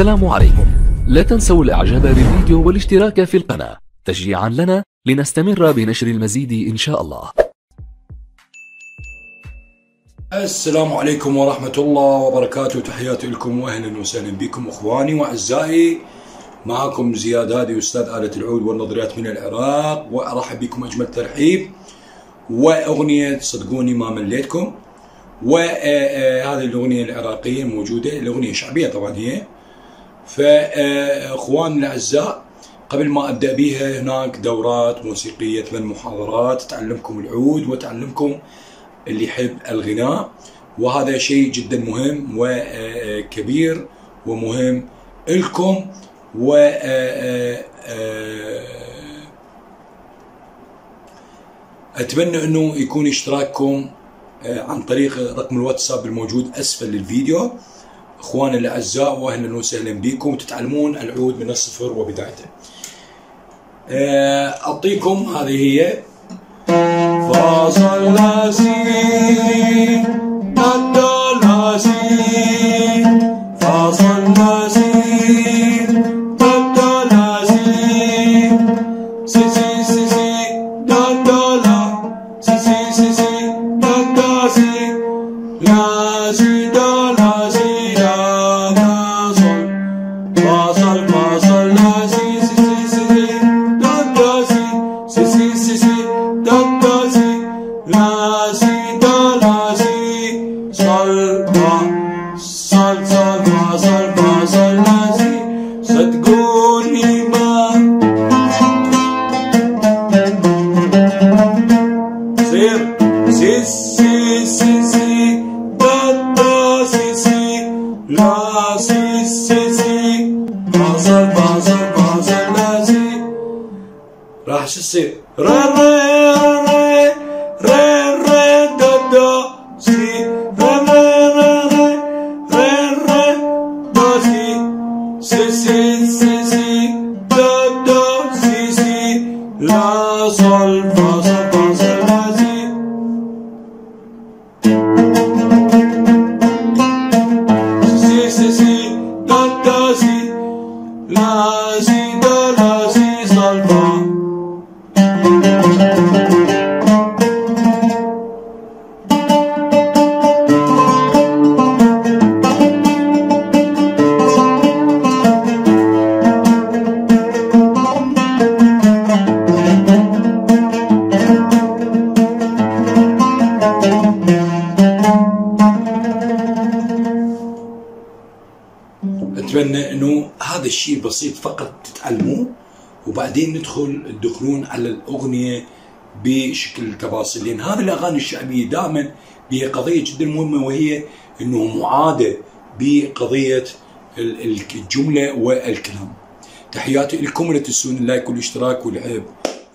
السلام عليكم. لا تنسوا الإعجاب بالفيديو والاشتراك في القناة. تشجيعا لنا لنستمر بنشر المزيد إن شاء الله. السلام عليكم ورحمة الله وبركاته. تحياتي لكم واهلا وسهلا بكم أخواني وأعزائي. معكم زياد هادي أستاذ آلة العود والنظريات من العراق. وأرحب بكم أجمل ترحيب. وأغنية صدقوني ما مليتكم. وهذه الأغنية العراقية موجودة الأغنية شعبية طبعا هي. فاخواننا الأعزاء قبل ما أبدأ بها هناك دورات موسيقية ثمان محاضرات تعلمكم العود وتعلمكم اللي يحب الغناء. وهذا شيء جدا مهم وكبير ومهم لكم. و أتمنى أنه يكون اشتراككم عن طريق رقم الواتساب الموجود أسفل الفيديو أخواني الأعزاء واهلا وسهلا بكم. تتعلمون العود من الصفر وبدايته. أعطيكم هذه هي. فاصل سي سي. فاصل فاصل لاسي سي سي سي سي ندا سي سي سي سي سي ندا سي لا سي دا لا سي صل فا صل صل فا صل فا صل لا سي صدقوني ما سير سي سي سي سي دا دا سي سي لا سي سي سي فاصل فاصل فاصل لا سي راح شو يصير؟ را را را را را دا دا سي را را را را را را دا سي سي سي سي سي دا دا سي سي لا صل فا صل سي دا اتمنى انه هذا الشيء بسيط فقط تتعلموه وبعدين ندخل تدخلون على الأغنية بشكل تفاصيل لأن هذه الأغاني الشعبية دائما بها قضية جدا مهمة وهي إنه معادة بقضية ال- الجملة والكلام. تحياتي لكم لا تنسون اللايك والاشتراك والحب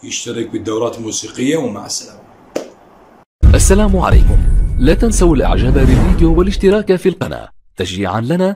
يشترك بالدورات الموسيقية ومع السلامة. السلام عليكم لا تنسوا الاعجاب بالفيديو والاشتراك في القناة تشجيعا لنا